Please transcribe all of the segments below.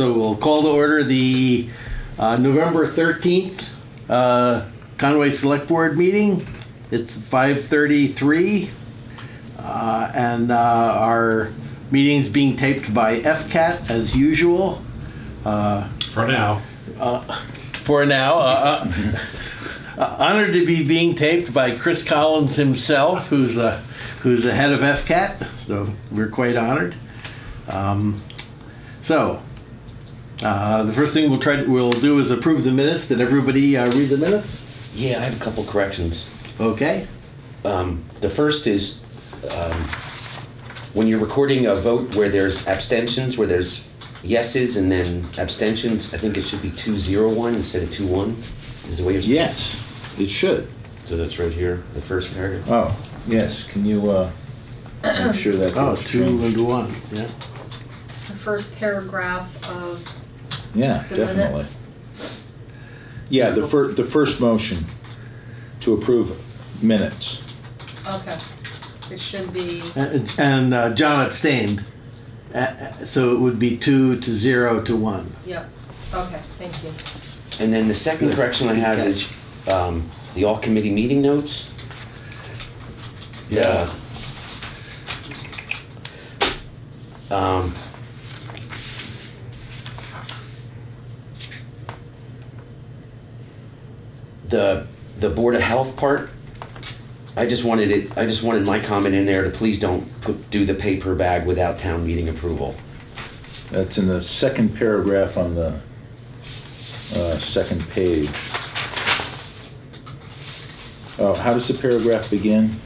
So we'll call to order the uh, November 13th uh, Conway Select Board meeting. It's 5:33, uh, and uh, our meeting's being taped by FCAT as usual. Uh, For now. for now. Uh, uh, uh, honored to be being taped by Chris Collins himself, who's uh, who's the head of FCAT. So we're quite honored. Um, so uh, the first thing we'll try to, we'll do is approve the minutes. Did everybody uh, read the minutes? Yeah, I have a couple corrections. Okay. Um, the first is um, when you're recording a vote where there's abstentions, where there's yeses and then abstentions, I think it should be 201 instead of 21. Is the way you're Yes, it should. So that's right here, the first paragraph. Oh, yes, can you, uh, make sure that Oh, gets two changed? and one. Yeah. the first paragraph of Yeah, the definitely. minutes. Yeah, the fir, the first motion to approve minutes. Okay. It should be, And, and uh, John abstained, uh, uh, so it would be two to zero to one. yep, okay, thank you. And then the second correction I have is um, the all committee meeting notes. Yeah. Um, the the board of health part. I just wanted it. I just wanted my comment in there to please don't put do the paper bag without town meeting approval. That's in the second paragraph on the, uh, second page. Oh, how does the paragraph begin?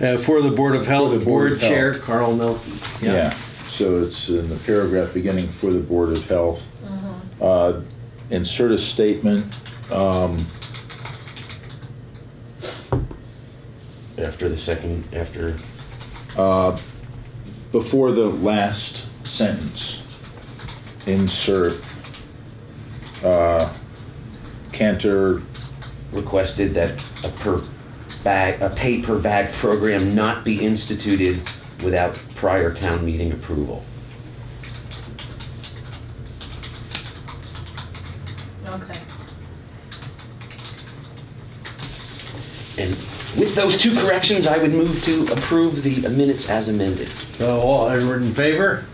Uh, for the Board of Health, the Board Board of Health. Chair Carl Milton. Yeah, so it's in the paragraph beginning for the Board of Health. Uh, Insert a statement, um, After the second, after uh, before the last sentence. Insert, uh, Cantor, requested that a per bag, a pay per bag program not be instituted without prior town meeting approval. Okay. And with those two corrections, I would move to approve the minutes as amended. So, all, everyone in favor?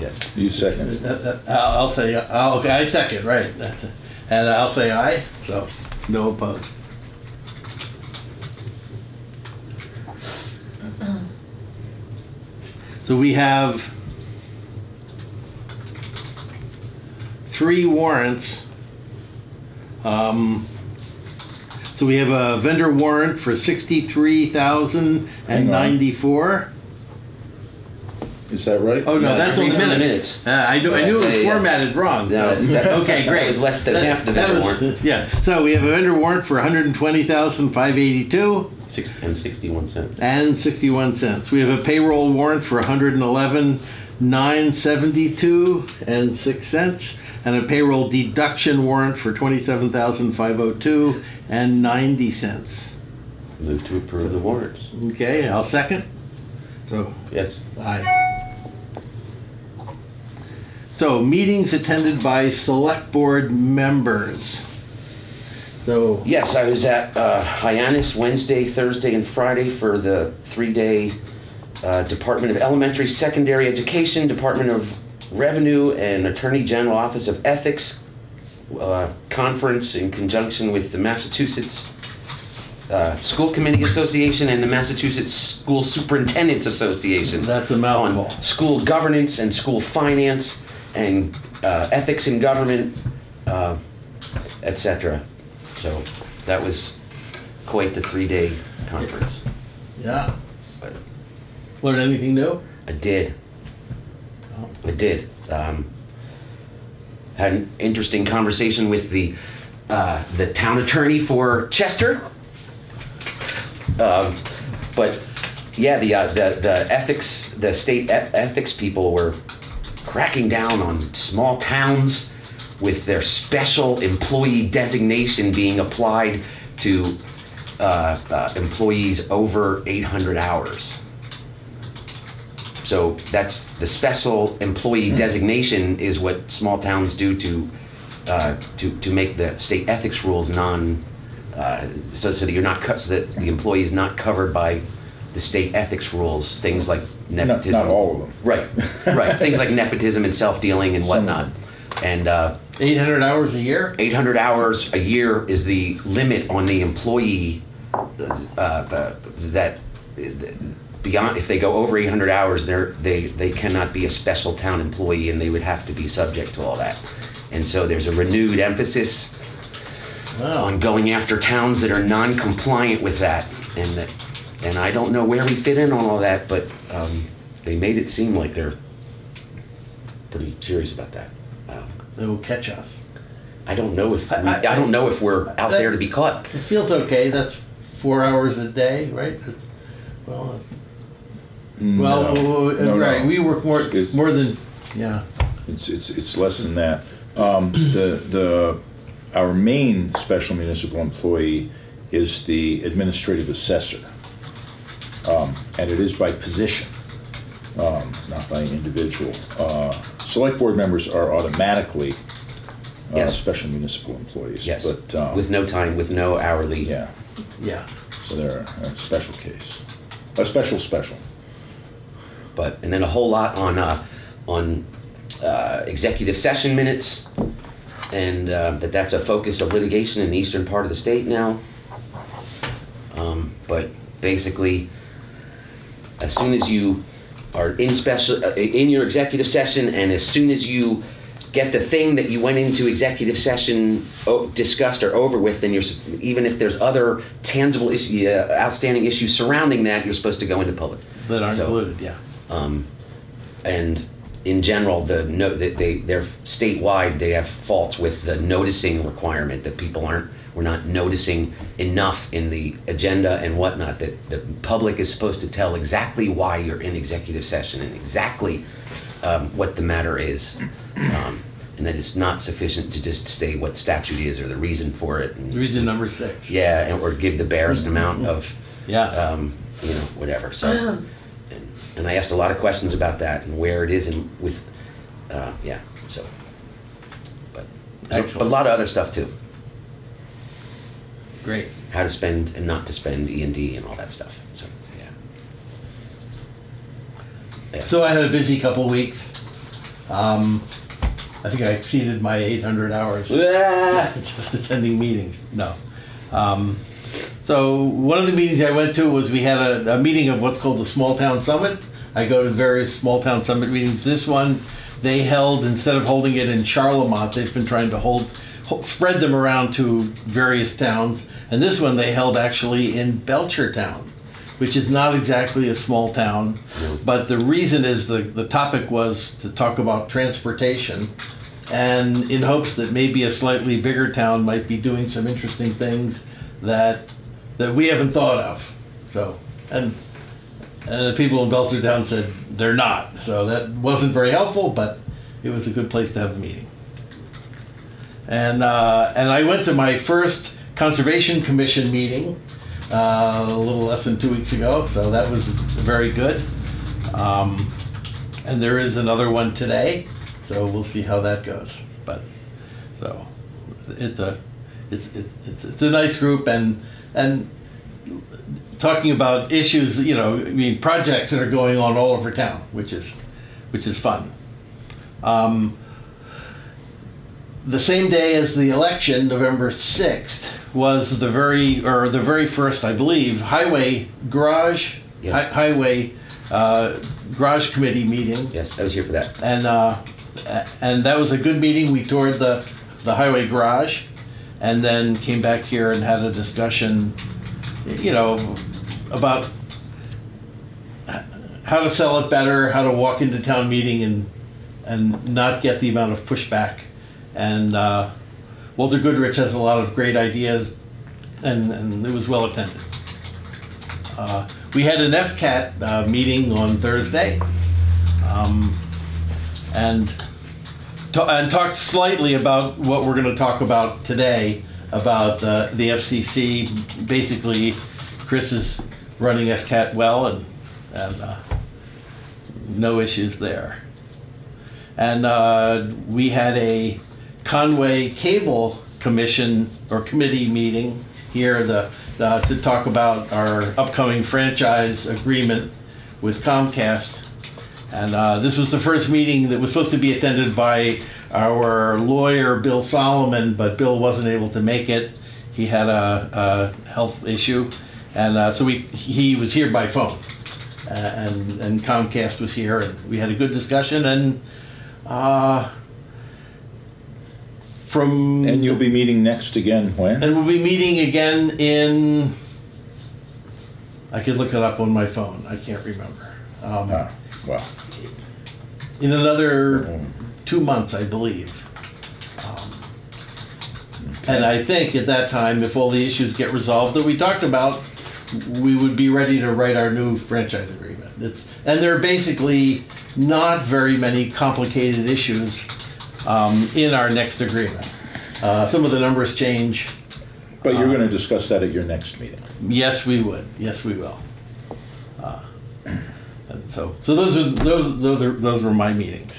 Yes. you second. Uh, uh, I'll I'll say, uh, okay, I second, right, that's it. And I'll say aye, so, no opposed. So we have three warrants. Um, So we have a vendor warrant for sixty-three thousand and ninety-four. Is that right? Oh, no, No, that's on the read the minutes. minutes. Uh, I knew, I knew it was Yeah, yeah. formatted wrong. No, so- it's- that's- Okay, great. that was less than half the That vendor was- warrant. Yeah, so we have a vendor warrant for hundred and twenty thousand, five eighty-two Six and sixty-one cents. and sixty-one cents. We have a payroll warrant for hundred and eleven, nine seventy-two and six cents. And a payroll deduction warrant for twenty-seven thousand five hundred two and ninety cents. Move to approve the warrants. Okay, I'll second. So, Yes. Aye. So, meetings attended by select board members. So, Yes, I was at uh, Hyannis Wednesday, Thursday, and Friday for the three-day uh, Department of Elementary, Secondary Education, Department of Revenue, and Attorney General Office of Ethics uh, conference in conjunction with the Massachusetts uh, School Committee Association and the Massachusetts School Superintendents Association that's a mouthful. on school governance and school finance and uh, ethics in government, uh, etc. So that was quite the three-day conference. Yeah. Learn anything new? I did. I did. Um, had an interesting conversation with the uh, the town attorney for Chester. Um, but yeah, the, uh, the the ethics, the state ethics people were cracking down on small towns with their special employee designation being applied to uh, uh, employees over 800 hours. So that's the special employee designation is what small towns do to uh, to to make the state ethics rules non uh, so, so that you're not cut so that the employee is not covered by the state ethics rules things like nepotism not all of them. right right. Things like nepotism and self-dealing and whatnot. and uh, 800 hours a year? 800 hours a year is the limit on the employee uh, uh, that uh, beyond if they go over 800 hours they're, they they cannot be a special town employee and they would have to be subject to all that and so there's a renewed emphasis Wow. on going after towns that are non-compliant with that and that and I don't know where we fit in on all that but um, they made it seem like they're pretty serious about that um, They will catch us. I don't know if we, I- I- I, don't know if we're out there to be caught. It feels okay. That's four hours a day, right? It's, well, well, No. uh, No, right. no. We work more It's- more than yeah. It's, it's, it's less than that. Um, the, the, our main special municipal employee is the administrative assessor. Um, and it is by position, um, not by individual. Uh, select board members are automatically, uh, Yes. special municipal employees. Yes, But, um, with no time, with no hourly. yeah, Yeah. so they're a special case, a special special. But and then a whole lot on uh, on uh, executive session minutes, and uh, that that's a focus of litigation in the eastern part of the state now. Um, but basically, as soon as you are in special uh, in your executive session, and as soon as you get the thing that you went into executive session o- discussed or over with, then you're even if there's other tangible issue, uh, outstanding issues surrounding that, you're supposed to go into public. That aren't So- included. Yeah. Um, and in general, the no, that they they're statewide. They have faults with the noticing requirement that people aren't. We're not noticing enough in the agenda and whatnot. That the public is supposed to tell exactly why you're in executive session and exactly um, what the matter is, um, and that it's not sufficient to just say what statute is or the reason for it. And, Reason number six. yeah, and, or give the barest amount of Yeah. um, you know, whatever. So, and, I asked a lot of questions about that and where it is and with, uh, yeah. So, but, but a lot of other stuff too. Great. How to spend and not to spend E and D and all that stuff. So, yeah. Yeah. So I had a busy couple weeks. Um, I think I exceeded my 800 hours. just attending meetings. No. Um, so one of the meetings I went to was we had a, a meeting of what's called the Small Town Summit. I go to various Small Town Summit meetings. This one they held instead of holding it in Charlemont, they've been trying to hold, ho- spread them around to various towns. And this one they held actually in Belchertown, which is not exactly a small town. Mm-hmm. But the reason is the, the topic was to talk about transportation and in hopes that maybe a slightly bigger town might be doing some interesting things that that we haven't thought of. So and and the people in Belchertown said they're not. So that wasn't very helpful, but it was a good place to have a meeting. And uh, and I went to my first conservation commission meeting uh, a little less than two weeks ago. So that was very good. Um, and there is another one today, so we'll see how that goes. But so it's a it's it, it's, it's a nice group and and talking about issues, you know, I mean projects that are going on all over town, which is which is fun. Um, the same day as the election, November 6th, was the very, or the very first, I believe, highway garage, Yes. hi- highway uh, garage committee meeting. Yes, I was here for that. And, uh, and that was a good meeting. We toured the, the highway garage and then came back here and had a discussion, you know, about how to sell it better, how to walk into town meeting and, and not get the amount of pushback. And uh, Walter Goodrich has a lot of great ideas and, and it was well attended. Uh, we had an FCAT uh, meeting on Thursday um, and, and talked slightly about what we're going to talk about today about uh, the FCC. Basically, Chris is running FCAT well and, and uh, no issues there. And uh, we had a Conway Cable Commission or committee meeting here the, to talk about our upcoming franchise agreement with Comcast. And uh, this was the first meeting that was supposed to be attended by our lawyer, Bill Solomon, but Bill wasn't able to make it. He had a, a health issue, and uh, so we, he was here by phone. Uh, and, and Comcast was here, and we had a good discussion. And uh, from And you'll be meeting next again when? and we'll be meeting again in. I could look it up on my phone. I can't remember. Um, Ah, well, in another two months, I believe. Um, And I think at that time, if all the issues get resolved that we talked about, we would be ready to write our new franchise agreement. It's, and there are basically not very many complicated issues um, in our next agreement. Uh, some of the numbers change. but you're going to discuss that at your next meeting. Yes, we would. Yes, we will. So, so those are those those are those were my meetings.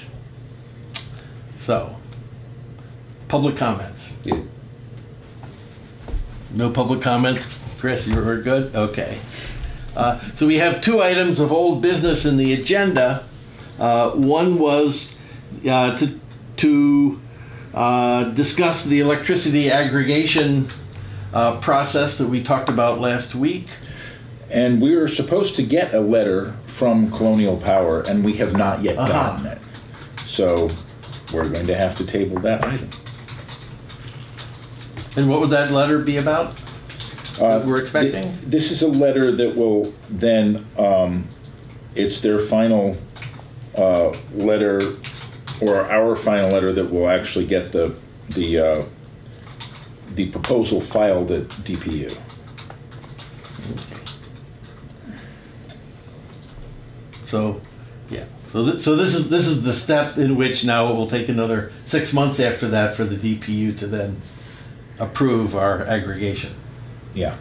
So, public comments. Yeah. No public comments. Chris, you were good. Okay. Uh, so we have two items of old business in the agenda. Uh, one was uh, to to uh, discuss the electricity aggregation uh, process that we talked about last week. And we were supposed to get a letter from Colonial Power, and we have not yet Uh-huh. gotten it. So we're going to have to table that item. And what would that letter be about? Uh, That we're expecting? th- This is a letter that will then, um, it's their final uh, letter, or our final letter that will actually get the, the, uh, the proposal filed at DPU. So, yeah. So, th- so this is this is the step in which now it will take another six months after that for the DPU to then approve our aggregation. Yeah.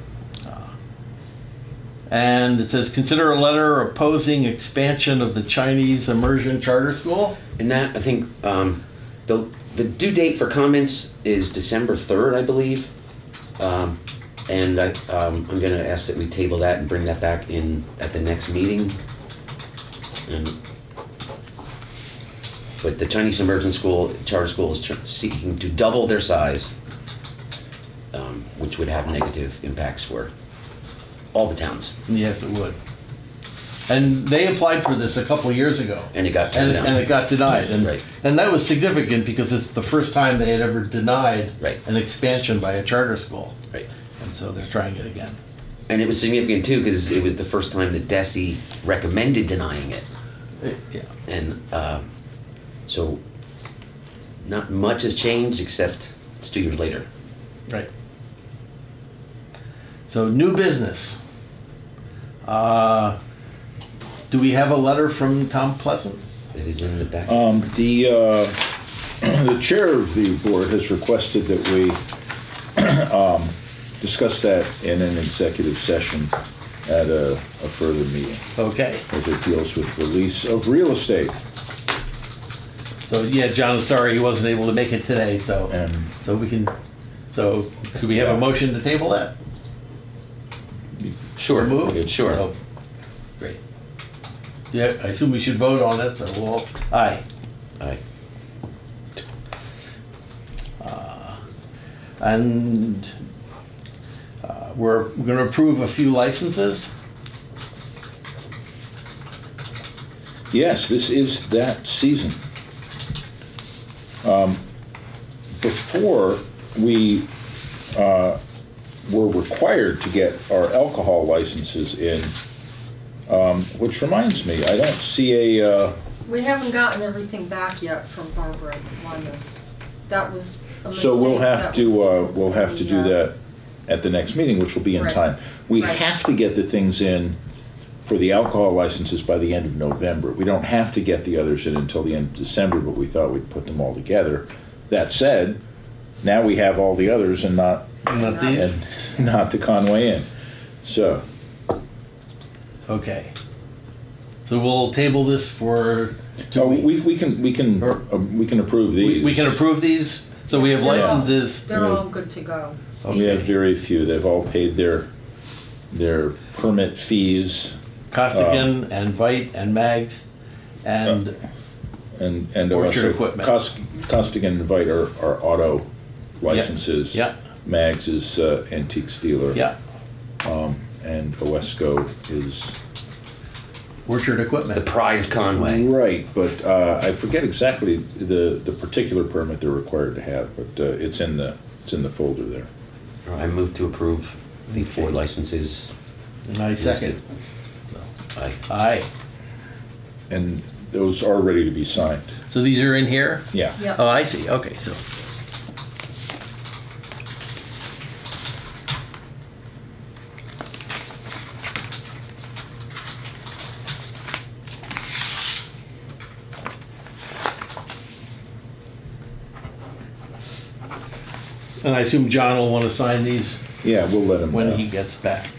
And it says consider a letter opposing expansion of the Chinese immersion charter school. And that, I think, um, the, the due date for comments is December 3rd, I believe. Um, and I, um, I'm gonna ask that we table that and bring that back in at the next meeting. And, but the Chinese immersion school, charter school is tr- seeking to double their size, um, which would have negative impacts for all the towns. Yes, it would. And they applied for this a couple of years ago. And it got And, down. and it got denied. And, Right. and that was significant because it's the first time they had ever denied Right. an expansion by a charter school. Right. And so they're trying it again. And it was significant too, because it was the first time that DESE recommended denying it. Yeah. And uh, so not much has changed except it's two years later. Right. So new business. Uh, do we have a letter from Tom Pleasant? It is in the back. Um, The, uh, the chair of the board has requested that we um, discuss that in an executive session at a a further meeting, Okay. as it deals with release of real estate. So yeah, John, sorry he wasn't able to make it today. So And so we can. So do we have a motion to table that? sure. Move. Sure. So, great. Yeah, I assume we should vote on it. So we'll. Aye. Aye. And uh, we're going to approve a few licenses. Yes, this is that season. Um, Before, we uh, were required to get our alcohol licenses in, um, which reminds me, I don't see a, uh, We haven't gotten everything back yet from Barbara on this. That was mistake. so we'll have that to, uh, we'll have to do that at the next meeting, which will be in Right. time. We Right. have to get the things in for the alcohol licenses by the end of November. We don't have to get the others in until the end of December, but we thought we'd put them all together. That said, now we have all the others and not, Not these. and not the Conway Inn. So, Okay. So we'll table this for two Oh, we, weeks. we can, we can, Or- uh, we can approve these. we can approve these? So we have They're all- licenses? They're all good to go. We have very few, they've all paid their, their permit fees Costigan and Vite and Mags and, and, and Orchard also equipment. Cos- Costigan and Vite are, are auto licenses. yeah, Mags is uh, antique dealer. yeah, Um, and Owesco is, Orchard The Equipment. pride of Conway. right, but, uh, I forget exactly the, the particular permit they're required to have, but, uh, it's in the, it's in the folder there. I move to approve the four licenses. And I second. Aye. Aye. And those are ready to be signed, So these are in here? yeah. Yep. Oh, I see, okay, so. And I assume John will want to sign these Yeah, we'll let him when he gets back.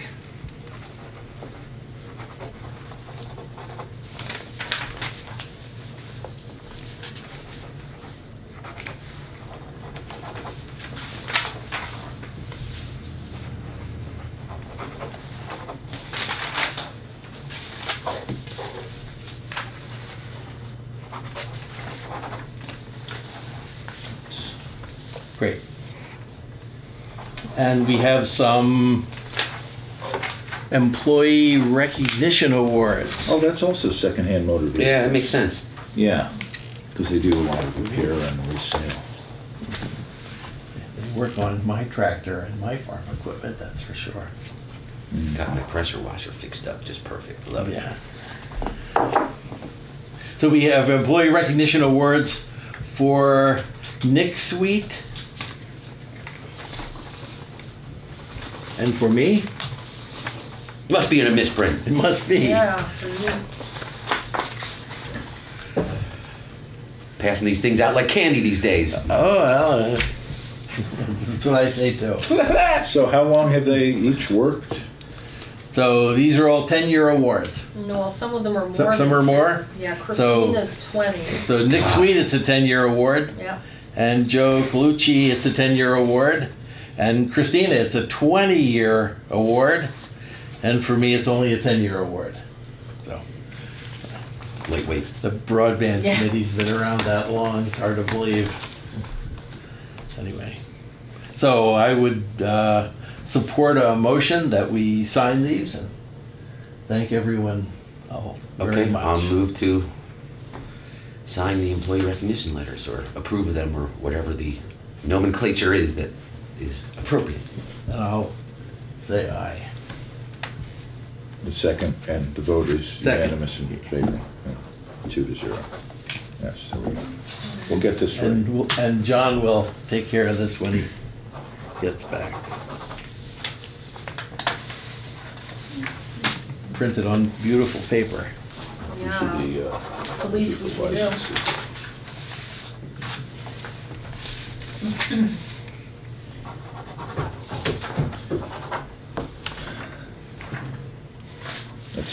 Great. And we have some employee recognition awards. Oh, that's also secondhand motor vehicles. Yeah, that makes sense. Yeah, because they do a lot of repair and resale. They work on my tractor and my farm equipment, that's for sure. Mm. Got my pressure washer fixed up just perfect. Love it. Yeah. So we have employee recognition awards for Nick Sweet. And for me, it Must be in a misprint. it must be. Yeah, for you. Passing these things out like candy these days. Oh, well, uh, that's what I say too. So how long have they each worked? So these are all 10-year awards. No, well, some of them are more. Some- some than are 10. more? Yeah, So- Christina's twenty. So Nick Sweet, it's a 10-year award. Yeah, And Joe Colucci, it's a 10-year award. And Christina, it's a 20-year award. And for me, it's only a 10-year award. So Wait, wait. the broadband Yeah. committee's been around that long, it's hard to believe. Anyway, so I would uh, support a motion that we sign these and thank everyone all very Okay, I'll move to sign the employee recognition letters or approve of them or whatever the nomenclature is that is appropriate. And I'll say aye. The second, and the vote is Second. unanimous in favor. Yeah, Two to zero. Yes, there we go. We'll get this right. And, we'll- and John will take care of this when he gets back. Printed on beautiful paper. These are yeah, the, uh, the least we can do. licenses.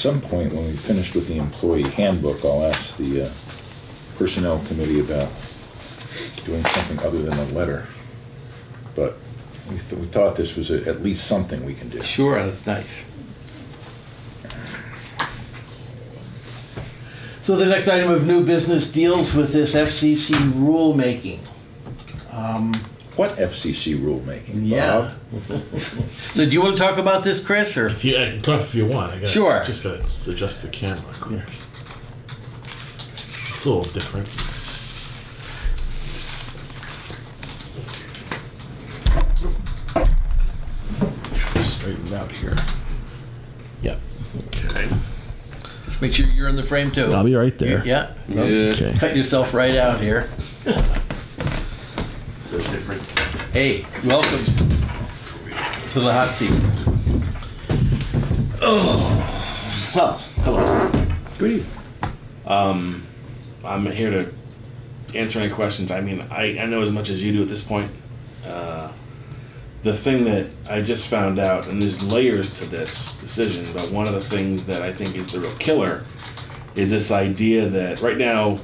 some point, when we finished with the employee handbook, I'll ask the uh, personnel committee about doing something other than a letter. But we th- we thought this was a- at least something we can do. Sure, that's nice. So the next item of new business deals with this FCC rulemaking. Um, What FCC rulemaking, Yeah. Bob? So do you want to talk about this, Chris, or? If you, I can talk if you want. I got Sure. Just gotta adjust the camera quick. It's a little different. Straightened out here. Yep. Okay. Just make sure you're in the frame too. I'll be right there. Yeah. Okay. Cut yourself right out here. So different. Hey, welcome to the hot seat. Oh, well, hello. Good evening. Um, I'm here to answer any questions. I mean, I, I know as much as you do at this point. Uh, the thing that I just found out, and there's layers to this decision, but one of the things that I think is the real killer is this idea that right now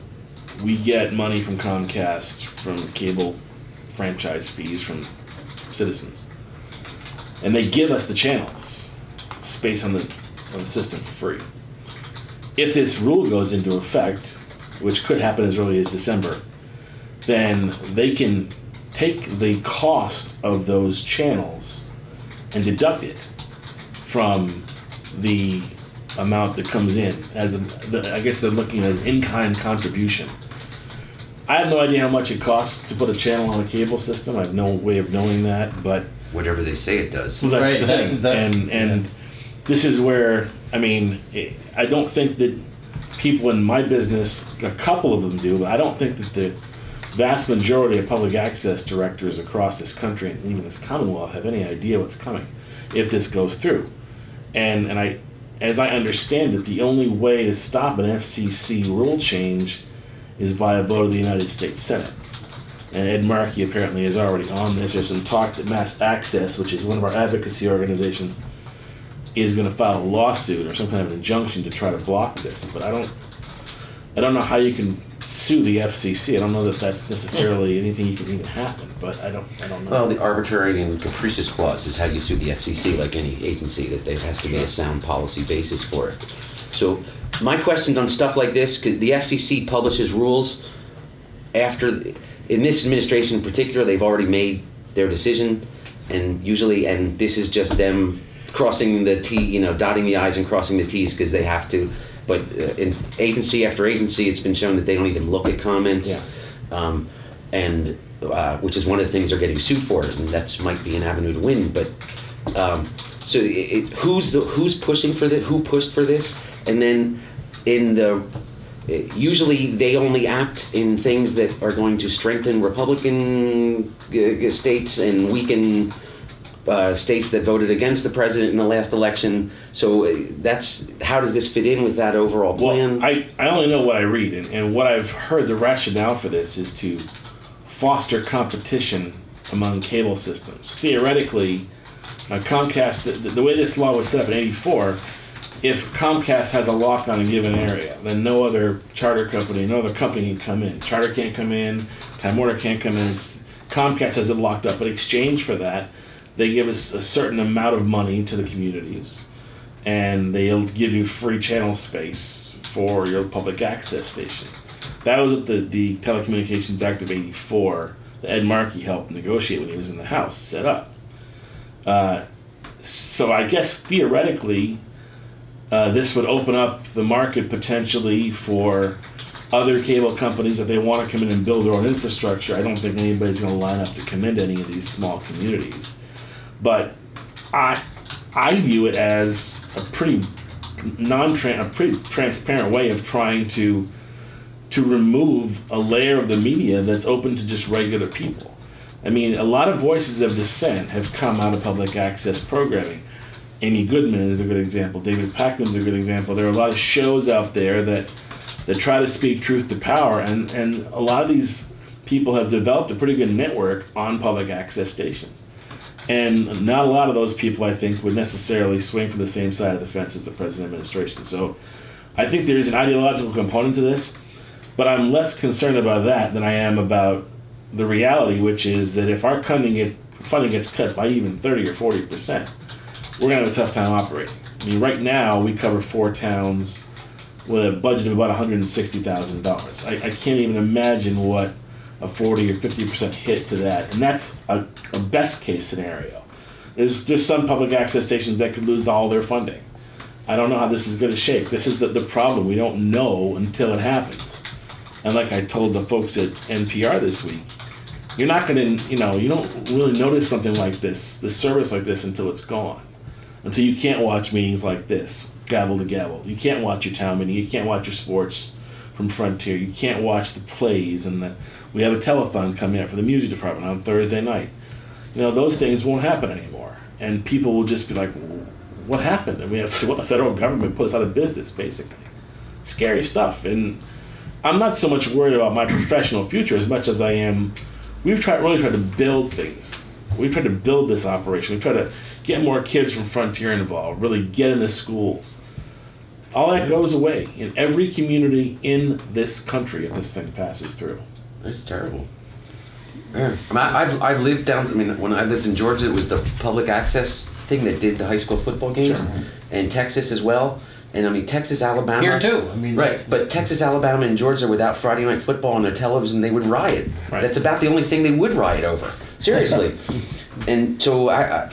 we get money from Comcast from cable franchise fees from citizens, and they give us the channels, space on the on the system for free. If this rule goes into effect, which could happen as early as December, then they can take the cost of those channels and deduct it from the amount that comes in as a, the, I guess they're looking at as in-kind contribution. I have no idea how much it costs to put a channel on a cable system. I have no way of knowing that, but Whatever they say it does. well, that's Right, the that's- thing. that's- and and this is where I mean, it, I don't think that people in my business, a couple of them do, but I don't think that the vast majority of public access directors across this country and even this Commonwealth have any idea what's coming if this goes through. And and I, as I understand it, the only way to stop an FCC rule change is by a vote of the United States Senate. And Ed Markey apparently is already on this. There's some talk that Mass Access, which is one of our advocacy organizations, is going to file a lawsuit or some kind of injunction to try to block this. But I don't, I don't know how you can sue the FCC. I don't know that that's necessarily anything you can even happen. But I don't, I don't know. Well, the arbitrary and capricious clause is how you sue the FCC, like any agency, that there has to be a sound policy basis for it. So, my questions on stuff like this, because the FCC publishes rules after, in this administration in particular, they've already made their decision, and usually, and this is just them crossing the T, you know, dotting the I's and crossing the T's because they have to. But uh, in agency after agency, it's been shown that they don't even look at comments. Yeah. Um, and uh, which is one of the things they're getting sued for, and that's might be an avenue to win. But um, so, it, it, who's the who's pushing for this? Who pushed for this? And then in the usually they only act in things that are going to strengthen Republican uh, states and weaken uh, states that voted against the president in the last election. So uh, that's how does this fit in with that overall plan? Well, I, I only know what I read, and, and what I've heard the rationale for this is to foster competition among cable systems. Theoretically, uh, Comcast, the, the way this law was set up in 84, if Comcast has a lock on a given area, then no other charter company, no other company can come in. Charter can't come in, Time Warner can't come in. Comcast has it locked up. But in exchange for that, they give us a certain amount of money to the communities and they'll give you free channel space for your public access station. That was what the, the Telecommunications Act of 84 that Ed Markey helped negotiate when he was in the House set up. Uh, so I guess theoretically, uh, this would open up the market potentially for other cable companies if they want to come in and build their own infrastructure. I don't think anybody's going to line up to come into any of these small communities. But I, I view it as a pretty non a pretty transparent way of trying to to remove a layer of the media that's open to just regular people. I mean, a lot of voices of dissent have come out of public access programming. Amy Goodman is a good example. David Pakman's a good example. There are a lot of shows out there that that try to speak truth to power, and and a lot of these people have developed a pretty good network on public access stations. And not a lot of those people, I think, would necessarily swing from the same side of the fence as the present administration. So I think there is an ideological component to this, but I'm less concerned about that than I am about the reality, which is that if our funding gets, funding gets cut by even 30 or 40 percent, we're to have a tough time operating. I mean, right now, we cover four towns with a budget of about $160,000. I, I can't even imagine what a 40 or 50% hit to that. And that's a, a best case scenario. There's, there's some public access stations that could lose all their funding. I don't know how this is going to shake. This is the, the problem. We don't know until it happens. And like I told the folks at NPR this week, you're not going to, you know, you don't really notice something like this, this service like this until it's gone. Until you can't watch meetings like this, gavel to gavel. You can't watch your town meeting. You can't watch your sports from Frontier. You can't watch the plays and the. We have a telethon coming up for the music department on Thursday night. You know those things won't happen anymore, and people will just be like, "What happened?" I mean, say, "What the federal government put us out of business?" Basically, scary stuff. And I'm not so much worried about my professional future as much as I am. We've tried really tried to build things. We've tried to build this operation. We've tried to get more kids from Frontier involved. Really get in the schools All that goes away in every community in this country if this thing passes through. It's terrible. Yeah. I mean, I- I've, I've lived down, I mean, when I lived in Georgia, it was the public access thing that did the high school football games. Sure. And Texas as well. And I mean, Texas, Alabama. Here too. I mean, Right, but Texas, Alabama, and Georgia without Friday night football on their television, they would riot. Right. That's about the only thing they would riot over. Seriously. and so I, I,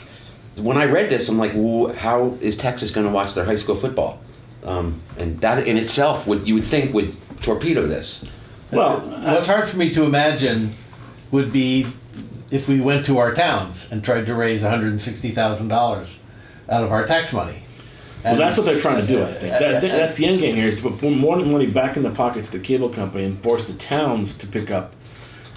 when I read this, I'm like, how is Texas going to watch their high school football? Um, and that in itself would you would think would torpedo this. Well, What's hard for me to imagine would be if we went to our towns and tried to raise $160,000 out of our tax money. Well, that's what they're trying to do, I think. That, that- that's the end game here: is to put more money back in the pockets of the cable company and force the towns to pick up.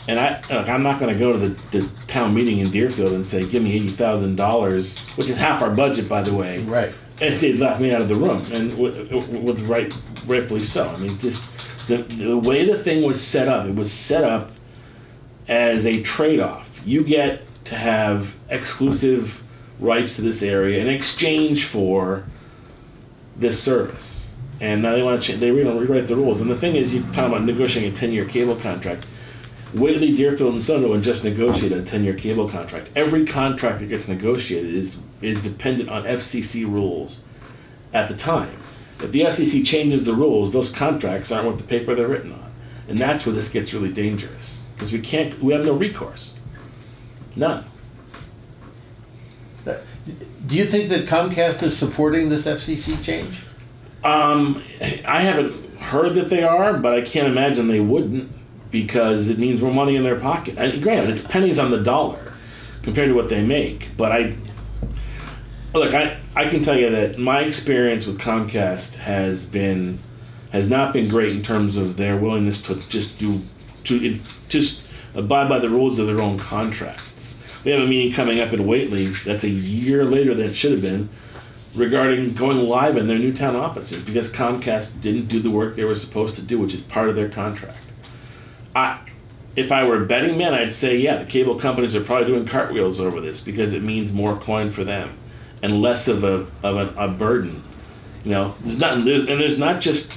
And I, look, I'm not going to go to the, the town meeting in Deerfield and say, "Give me eighty thousand dollars," which is half our budget, by the way. Right. If they left me out of the room, and with, with right, rightfully so. I mean, just the the way the thing was set up, it was set up as a trade-off. You get to have exclusive rights to this area in exchange for this service. And now they want to change, they want to rewrite the rules. And the thing is, you're talking about negotiating a 10 year cable contract. Whately, Deerfield, and Sunderland just negotiated a 10 year cable contract. Every contract that gets negotiated is, is dependent on FCC rules at the time. If the FCC changes the rules, those contracts aren't what the paper they're written on. And that's where this gets really dangerous. Because we can't, we have no recourse. None. Do you think that Comcast is supporting this FCC change? Um, I haven't heard that they are, but I can't imagine they wouldn't because it means more money in their pocket. And granted, it's pennies on the dollar compared to what they make. But I look, I I can tell you that my experience with Comcast has been has not been great in terms of their willingness to just do to just abide by the rules of their own contracts. We have a meeting coming up in Whately that's a year later than it should have been regarding going live in their Newtown offices because Comcast didn't do the work they were supposed to do, which is part of their contract. I, if I were a betting man, I'd say yeah, the cable companies are probably doing cartwheels over this because it means more coin for them and less of a of a, a burden. You know, there's not there's, and there's not just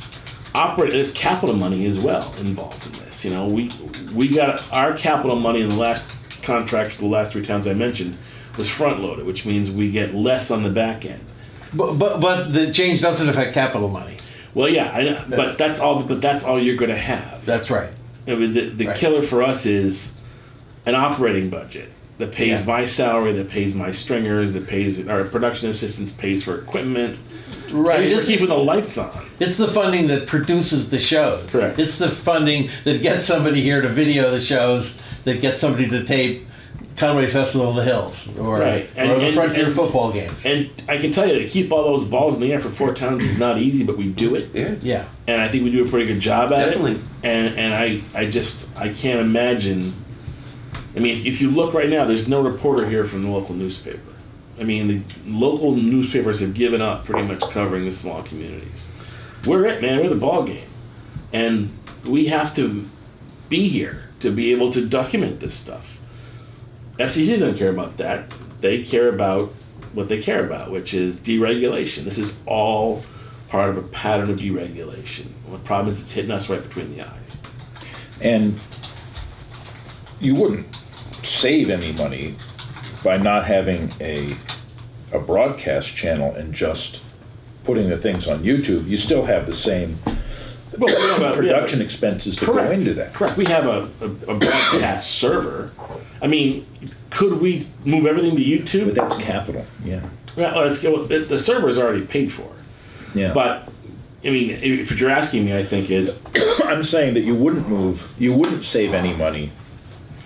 operate. There's capital money as well involved in this. You know, we we got our capital money in the last contract for the last three towns I mentioned was front loaded, which means we get less on the back end. But, but, but the change doesn't affect capital money. Well, yeah, I know, but that's all. But that's all you're going to have. That's right. I mean, the the Right. killer for us is an operating budget that pays Yeah. my salary, that pays my stringers, that pays our production assistants, pays for equipment, Right. pays for keeping the lights on. it's the funding that produces the shows. Correct. It's the funding that gets somebody here to video the shows, that gets somebody to tape Conway Festival of the Hills or, Right. And- or the and- Frontier and- football games. And I can tell you, to keep all those balls in the air for four towns is not easy, but we do it. Yeah. Yeah. and I think we do a pretty good job at Definitely. it. And and I I just I can't imagine. I mean, if you look right now, there's no reporter here from the local newspaper. I mean, the local newspapers have given up pretty much covering the small communities. We're it, man. We're the ball game, and we have to be here to be able to document this stuff. FCC doesn't care about that. They care about what they care about, which is deregulation. This is all part of a pattern of deregulation. The problem is it's hitting us right between the eyes. And you wouldn't save any money by not having a, a broadcast channel and just putting the things on YouTube. You still have the same Well, we have a- we have a- production expenses that go into that. Correct. We have a, a, a broadcast server. I mean, could we move everything to YouTube? But that's capital, yeah. Well, the, the server is already paid for. Yeah. But, I mean, if what you're asking me, I think is I'm saying that you wouldn't move, you wouldn't save any money.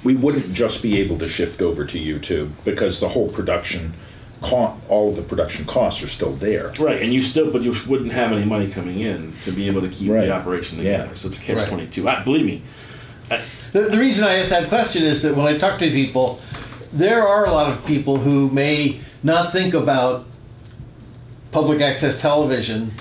We wouldn't just be able to shift over to YouTube because the whole production, co- all of the production costs are still there. right, and you still, but you wouldn't have any money coming in to be able to keep Right. the operation Yeah. together. So it's a catch Right. twenty two. I Believe me, The, the reason I ask that question is that when I talk to people, there are a lot of people who may not think about public access television,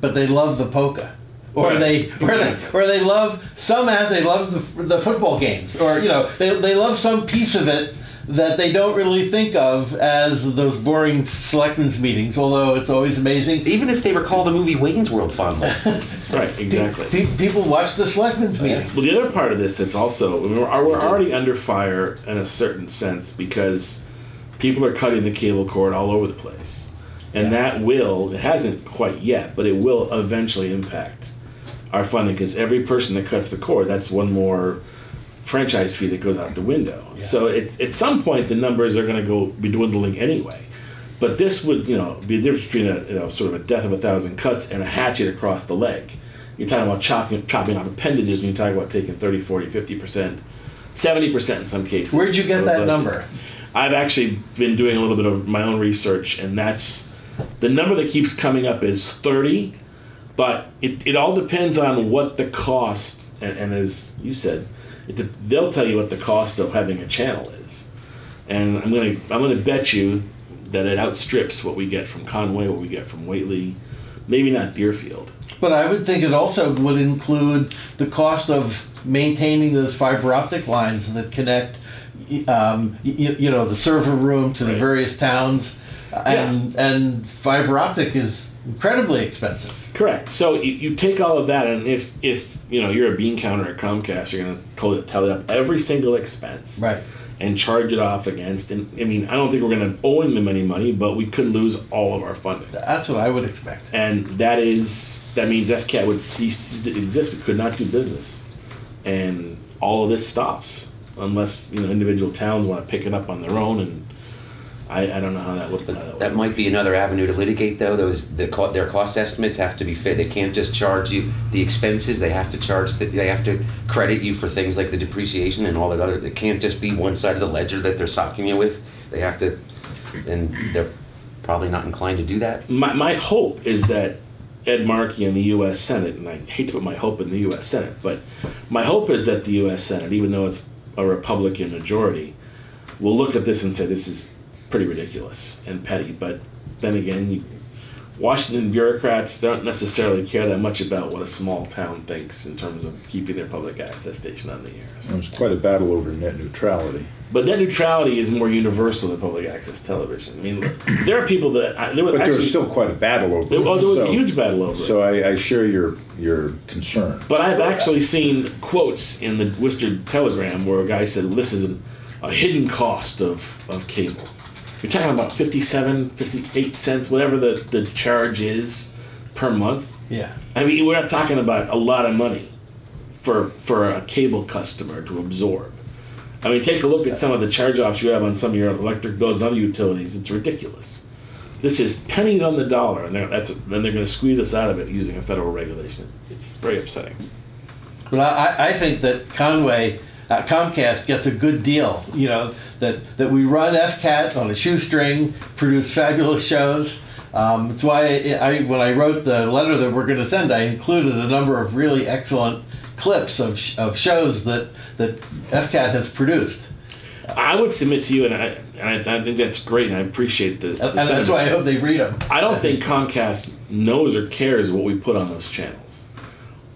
but they love the polka. Or Right. they, or they, or they love some as they love the, the football games, or you know, they, they love some piece of it that they don't really think of as those boring selectmen's meetings, although it's always amazing. Even if they recall the movie Wayne's World fondly. Right, exactly. Pe- People watch the selectmen's meeting. Well, the other part of this that's also I mean, we're, we're already under fire in a certain sense because people are cutting the cable cord all over the place, and that will it hasn't quite yet, but it will eventually impact our funding because every person that cuts the cord that's one more franchise fee that goes out the window. So it, at some point the numbers are going to go be dwindling anyway. But this would, you know, be a difference between a you know, sort of a death of a thousand cuts and a hatchet across the leg. You're talking about chopping, chopping off appendages when you talk about taking 30, 40, 50%, 70% in some cases. Where'd you get that budget. number? I've actually been doing a little bit of my own research, and that's the number that keeps coming up is 30, but it, it all depends on what the cost, and, and as you said, they'll tell you what the cost of having a channel is. And I'm gonna I'm gonna bet you that it outstrips what we get from Conway, what we get from Whately, maybe not Deerfield. But I would think it also would include the cost of maintaining those fiber optic lines that connect, um, you, you know, the server room to the various towns, and and fiber optic is incredibly expensive. Correct. So you, you take all of that, and if if you know you're a bean counter at Comcast, you're going to tally up every single expense, Right. and charge it off against. And I mean, I don't think we're going to owe them any money, but we could lose all of our funding, That's what I would expect. and that is that means FCAT would cease to exist. We could not do business, and all of this stops unless you know individual towns want to pick it up on their own. And I, I don't know how that would. How that, That might be another avenue to litigate, though. Those the co- their cost estimates have to be fit. They can't just charge you the expenses. They have to charge. The, they have to credit you for things like the depreciation and all that other. It can't just be one side of the ledger that they're socking you with. They have to, and they're probably not inclined to do that. my, my hope is that Ed Markey and the U.S. Senate, and I hate to put my hope in the U.S. Senate, but my hope is that the U.S. Senate, even though it's a Republican majority, will look at this and say this is pretty ridiculous and petty. But then again, you, Washington bureaucrats don't necessarily care that much about what a small town thinks in terms of keeping their public access station on the air. So- There was quite a battle over net neutrality. But net neutrality is more universal than public access television. I mean, there are people that I, there was But there actually was still quite a battle over there, it. oh, there was a huge battle over it. So I, I share your, your concern. But I've actually seen quotes in the Worcester Telegram where a guy said, this is an, a hidden cost of, of cable. You're talking about 57, 58 cents, whatever the, the charge is per month. Yeah. I mean, we're not talking about a lot of money for, for a cable customer to absorb. I mean, take a look at some of the charge offs you have on some of your electric bills and other utilities. It's ridiculous. This is pennies on the dollar, and they're, that's, then they're going to squeeze us out of it using a federal regulation. It's very upsetting. Well, I, I think that Conway, uh, Comcast gets a good deal. You know that that we run FCAT on a shoestring, produce fabulous shows. Um, it's why I, I, when I wrote the letter that we're going to send, I included a number of really excellent clips of, sh- of shows that that FCAT has produced, I would submit to you, and I, and I, I think that's great, and I appreciate the. the and that's why I hope they read them. I don't think Comcast knows or cares what we put on those channels.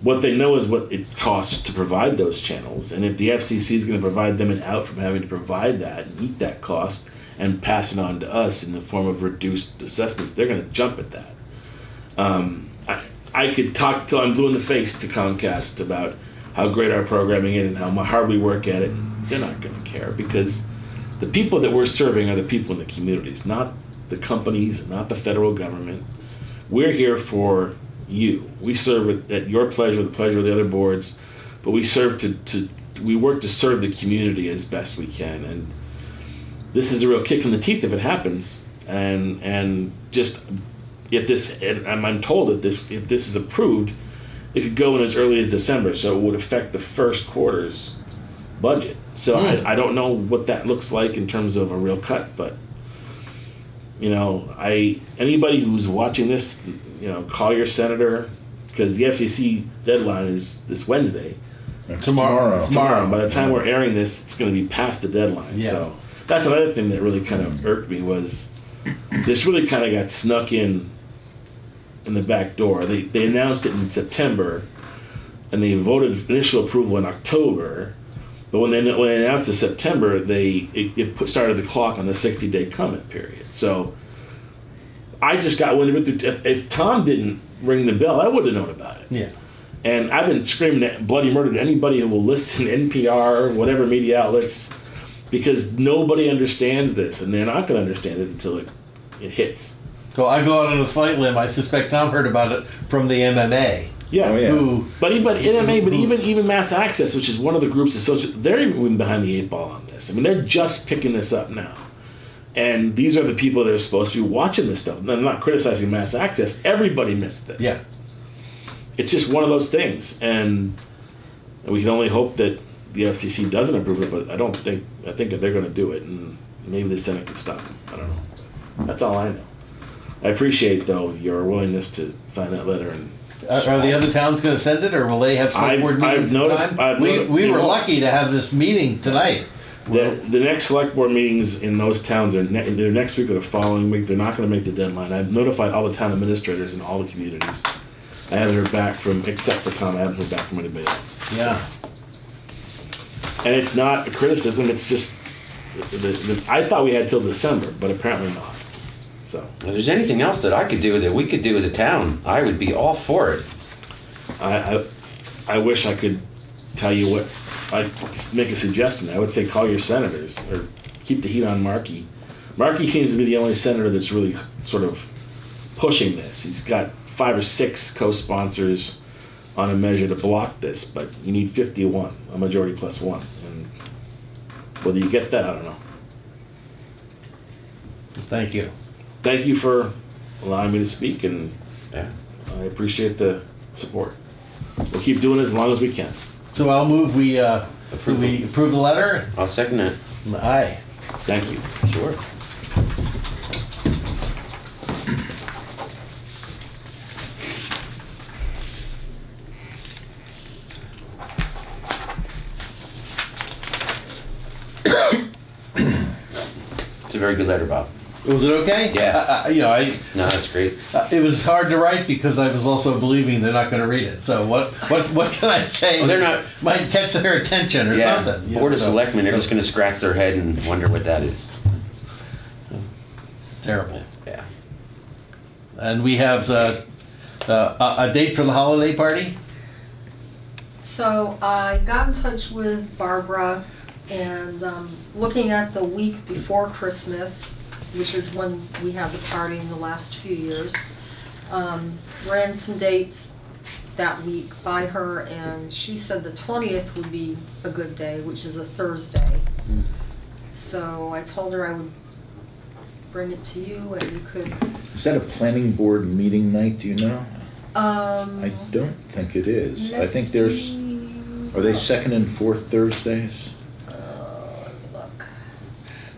What they know is what it costs to provide those channels, and if the FCC is going to provide them an out from having to provide that and eat that cost and pass it on to us in the form of reduced assessments, they're going to jump at that. Um, I, I could talk till I'm blue in the face to Comcast about how great our programming is and how hard we work at it. They're not going to care because the people that we're serving are the people in the communities, not the companies, not the federal government. We're here for you. We serve at, your pleasure, the pleasure of the other boards, but we serve to, to we work to serve the community as best we can. And this is a real kick in the teeth if it happens. And and just if this and I'm I'm told that this if this is approved, it could go in as early as December, so it would affect the first quarter's budget. So Hmm. I, I don't know what that looks like in terms of a real cut, but you know, I anybody who's watching this, you know, call your senator because the FCC deadline is this Wednesday. It's Tomorrow. tomorrow. Tomorrow, by the time we're airing this, it's going to be past the deadline. Yeah. So that's another thing that really kind of mm. irked me was this really kind of got snuck in in the back door. They they announced it in September, and they voted initial approval in October, But when they when they announced the September, they it, it put, started the clock on the 60 day comment period. So I just got wind of it. If, if Tom didn't ring the bell, I would have known about it. Yeah. And I've been screaming at bloody murder to anybody who will listen, NPR, whatever media outlets, because nobody understands this, and they're not going to understand it until it it hits. So I go out on a slight limb. I suspect Tom heard about it from the MMA. Yeah. Oh, yeah. Who, But even MMA, but even even Mass Access, which is one of the groups associated, they're even behind the eight ball on this. I mean, they're just picking this up now, and these are the people that are supposed to be watching this stuff. And I'm not criticizing Mass Access. Everybody missed this. yeah. it's just one of those things, and we can only hope that the FCC doesn't approve it. But I don't think I think that they're going to do it, and maybe the Senate can stop them. I don't know. That's all I know. I appreciate though your willingness to sign that letter and Are, are the other towns going to send it, or will they have select I've- board I've meetings in time? I've we we were won't. lucky to have this meeting tonight. The, the next select board meetings in those towns are ne- they're next week or the following week. They're not going to make the deadline. I've notified all the town administrators in all the communities. I haven't heard back from, except for Tom, I haven't heard back from anybody else. Yeah. And it's not a criticism, it's just, the, the, I thought we had till December, but apparently not. So, If there's anything else that I could do that we could do as a town, I would be all for it. I, I, I wish I could tell you what, I'd make a suggestion. I would say call your senators or keep the heat on Markey. Markey seems to be the only senator that's really sort of pushing this. He's got five or six co-sponsors on a measure to block this, but you need 51, a majority plus one. And whether you get that, I don't know. Thank you. Thank you for allowing me to speak, and Yeah. I appreciate the support. We'll keep doing it as long as we can. So I'll move. We uh, Approve we approve the letter. I'll second it. Aye. Thank you. Sure. It's a very good letter, Bob. Was it okay? Yeah. I, I, you know, I No, that's great. uh, it was hard to write because I was also believing they're not going to read it. So what what what can I say? Well, they're that not- might catch their attention or Yeah, something. you Board of so- Selectmen, they're just gonna scratch their head and wonder what that is. terrible. Yeah. And we have uh, uh, a, a date for the holiday party. So I got in touch with Barbara and um, looking at the week before Christmas, which is when we had the party in the last few years, um, ran some dates that week by her and she said the 20th would be a good day, which is a Thursday. So I told her I would bring it to you and you could, Is that a planning board meeting night, do you know? um. I don't think it is. I think there's, are they second and fourth Thursdays? Uh, let me look.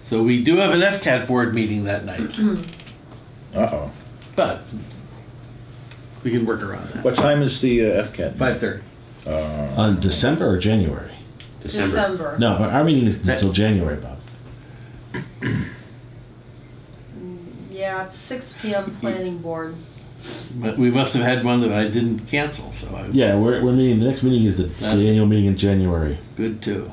So we do have an FCAT board meeting that night, Uh-oh. but we can work around that. What time is the uh, FCAT? Five thirty. Uh, On December or January? December. December. No, our meeting is until January, Bob. Yeah, it's six PM planning board. But we must have had one that I didn't cancel, so I, Yeah, we're, we're meeting, the next meeting is the, the That's- annual meeting in January. good too.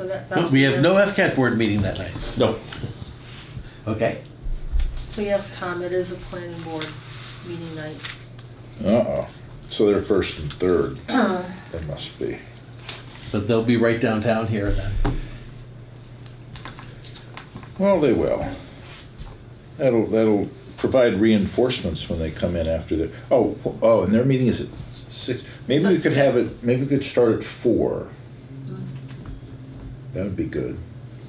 So that, that's. But we have no. FCAT board meeting that night. No. Okay. So yes, Tom, it is a planning board meeting night. Uh-oh. So they're first and third. They must be. But they'll be right downtown here then. Well, they will. That'll, that'll provide reinforcements when they come in after the, oh, oh, and their meeting is at six. Maybe It's we at could have six. it, maybe we could start at four. That would be good.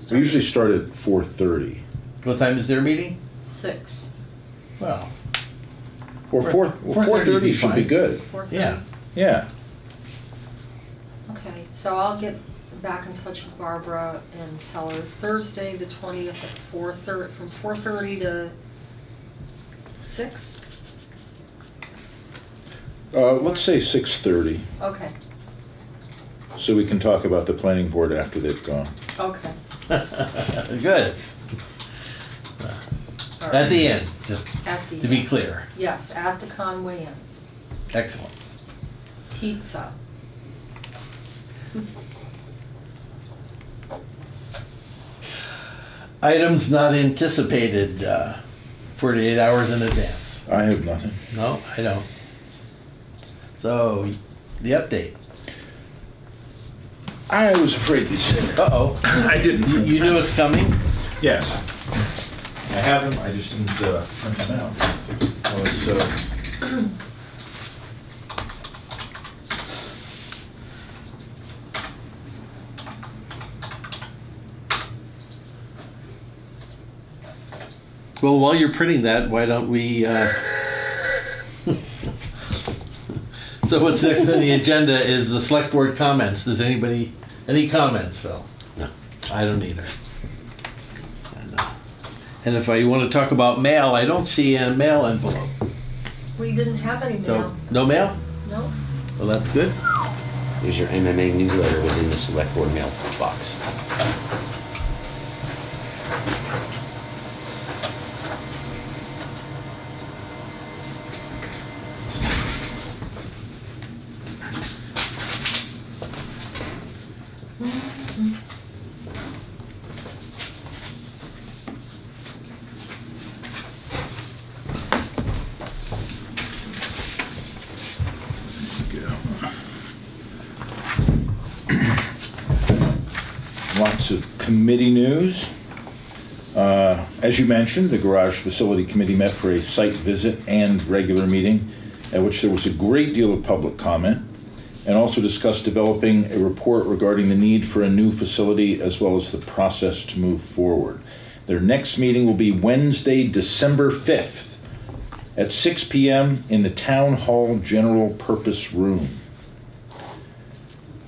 We usually start at four thirty. What time is their meeting? Six. Well, Or Four- four, 4:30 would thirty be should be fine. good. Four thirty. yeah. Yeah. Okay, so I'll get back in touch with Barbara and tell her Thursday, the twentieth at four thirty, from four thirty to six? Uh, let's say six thirty, Okay, so we can talk about the planning board after they've gone. okay. Good. all At the end, just At the to be end. clear. Yes, at the Conway Inn. Excellent. pizza. Items not anticipated uh, 48 hours in advance. I have nothing. No, I don't. So, the update. I was afraid you'd say that. Uh-oh. I didn't. You you knew it's coming? Yes. I have them, I just didn't uh, print them out. I was, uh, Well, while you're printing that, why don't we, uh... So what's next on the agenda is the select board comments. Does anybody, any comments, Phil? No. I don't either. I know. And if I want to talk about mail, I don't see a mail envelope. We didn't have any So, mail. no mail? No? Well, that's good. Here's your MMA newsletter within the select board mail box. Lots of committee news. Uh, As you mentioned, the Garage Facility Committee met for a site visit and regular meeting, at which there was a great deal of public comment, and also discussed developing a report regarding the need for a new facility as well as the process to move forward. Their next meeting will be Wednesday, December 5th, at 6 PM in the Town Hall General Purpose Room.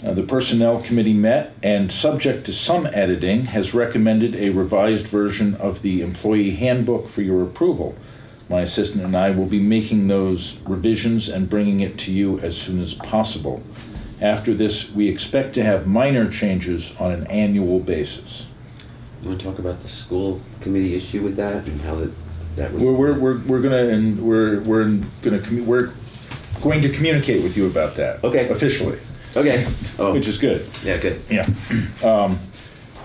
Uh, The Personnel Committee met and, subject to some editing, has recommended a revised version of the employee handbook for your approval. My assistant and I will be making those revisions and bringing it to you as soon as possible. After this, we expect to have minor changes on an annual basis. You want to talk about the school committee issue with that and how that, that was? We're, we're, we're, we're gonna, and we're, we're gonna, we're going to communicate with you about that. Okay. Officially, Okay. Oh, which is good. yeah, good. Yeah. Um,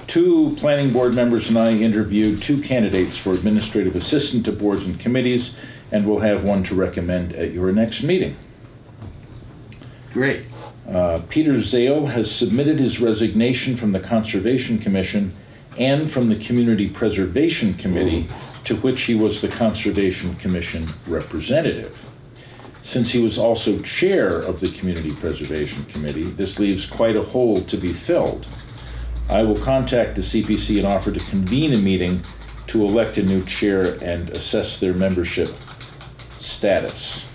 Two planning board members and I interviewed two candidates for administrative assistant to boards and committees, and we'll have one to recommend at your next meeting. Great. Uh, Peter Zale has submitted his resignation from the Conservation Commission and from the Community Preservation Committee, to which he was the Conservation Commission representative. Since he was also chair of the Community Preservation Committee, this leaves quite a hole to be filled. I will contact the CPC and offer to convene a meeting to elect a new chair and assess their membership status.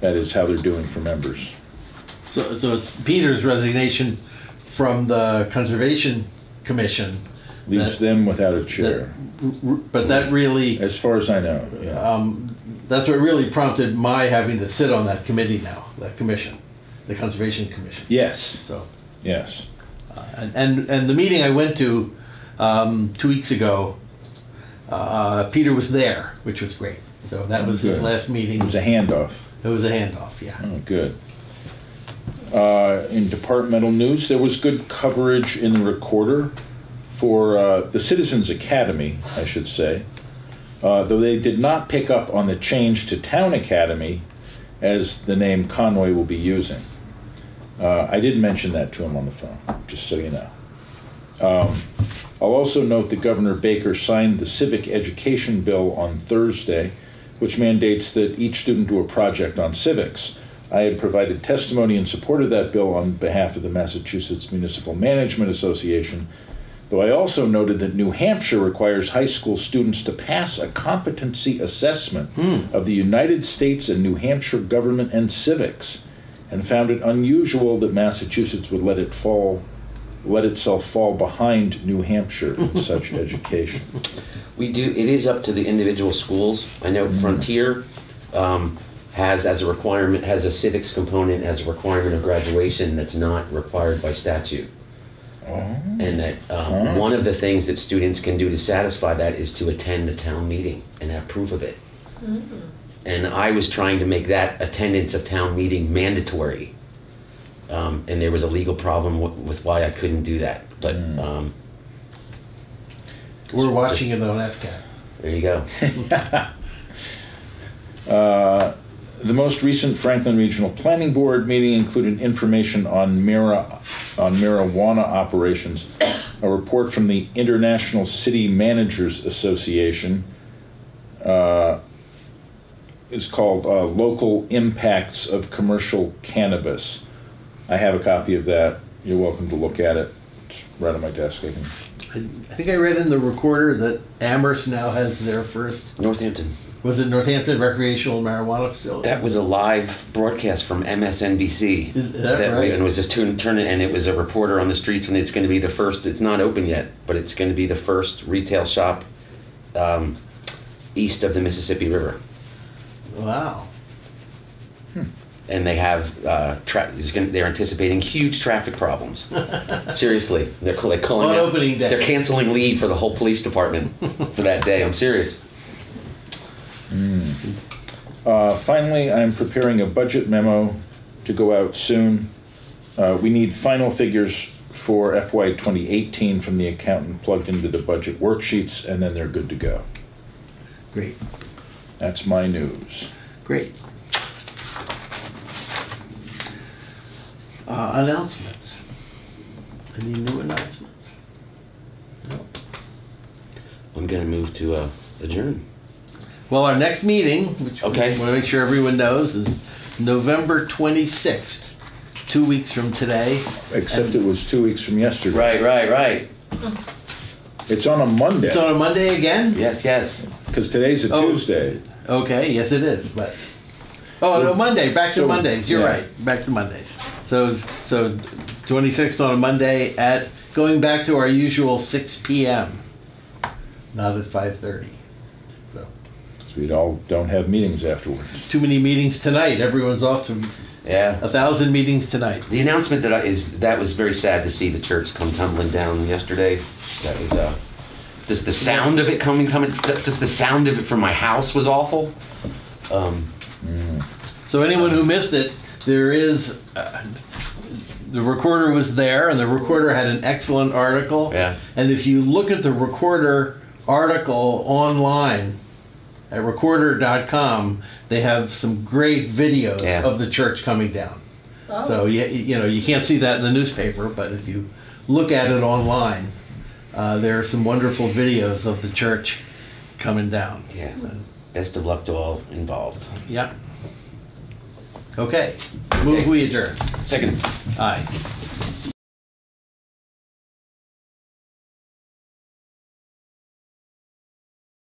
That is how they're doing for members. So, so it's Peter's resignation from the Conservation Commission. Leaves that- them without a that- chair, But that really, as far as I know. Yeah. um, that's what really prompted my having to sit on that committee now, that commission, the Conservation Commission. Yes, So, yes. uh, and, and, and the meeting I went to, um, two weeks ago, uh, Peter was there, which was great. So that was his last meeting. It was a handoff. It was a handoff, yeah. Oh, good. Uh, in departmental news, there was good coverage in the recorder for uh, the Citizens Academy, I should say. Uh, though they did not pick up on the change to Town Academy as the name Conway will be using. Uh, I did mention that to him on the phone, just so you know. Um, I'll also note that Governor Baker signed the civic education bill on Thursday, which mandates that each student do a project on civics. I had provided testimony in support of that bill on behalf of the Massachusetts Municipal Management Association, though I also noted that New Hampshire requires high school students to pass a competency assessment of the United States and New Hampshire government and civics, and found it unusual that Massachusetts would let it fall let itself fall behind New Hampshire in such education. We do, it is up to the individual schools. I know Frontier um, has as a requirement, has a civics component as a requirement of graduation that's not required by statute. And that um, Oh. one of the things that students can do to satisfy that is to attend a town meeting and have proof of it. and I was trying to make that attendance of town meeting mandatory. Um, and there was a legal problem w- with why I couldn't do that. But um, We're watching it on FCAT. there you go. Uh, The most recent Franklin Regional Planning Board meeting included information on mara- on marijuana operations, a report from the International City Managers Association uh, is called uh, Local Impacts of Commercial Cannabis. I have a copy of that. You're welcome to look at it. It's right on my desk. I can I I think I read in the recorder that Amherst now has their first, Northampton. was it Northampton recreational marijuana facility? That was a live broadcast from MSNBC. Is that we- right? And it was just turn, turn it, and it was a reporter on the streets, and it's going to be the first. It's not open yet, but it's going to be the first retail shop um, east of the Mississippi River. Wow. And they have uh, tra- gonna, they're anticipating huge traffic problems. Seriously, they're call- they're calling On out- opening day. They're canceling leave for the whole police department for that day. I'm serious. Uh, Finally, I'm preparing a budget memo to go out soon. Uh, We need final figures for FY 2018 from the accountant plugged into the budget worksheets, and then they're good to go. Great, That's my news. great. Uh, announcements. Any new announcements? No. I'm going to move to uh, adjourn. Well, our next meeting, which Okay. we want to make sure everyone knows, is November 26th, two weeks from today. Except it was two weeks from yesterday. Right, right, right. It's on a Monday, It's on a Monday again? Yes, yes. because today's a Oh. Tuesday. Okay, yes it is, but, oh, no, Monday, back to So, Mondays, you're yeah. right, back to Mondays. So, so 26th on a Monday at, going back to our usual 6 PM, not at 5:30. So, So we all don't have meetings afterwards. Too many meetings tonight, everyone's off to Yeah. a thousand meetings tonight. The announcement that I, is that was very sad to see the church come tumbling down yesterday. That was uh, just the sound of it coming, coming, just the sound of it from my house was awful. Um, So anyone who missed it, there is, uh, the recorder was there, and the recorder had an excellent article. Yeah. And if you look at the recorder article online at recorder.com, they have some great videos Yeah. of the church coming down. Oh. So you, you know you can't see that in the newspaper, but if you look at it online, uh, there are some wonderful videos of the church coming down. yeah. Best of luck to all involved. Yeah. Okay. Move we adjourn. Second. Aye.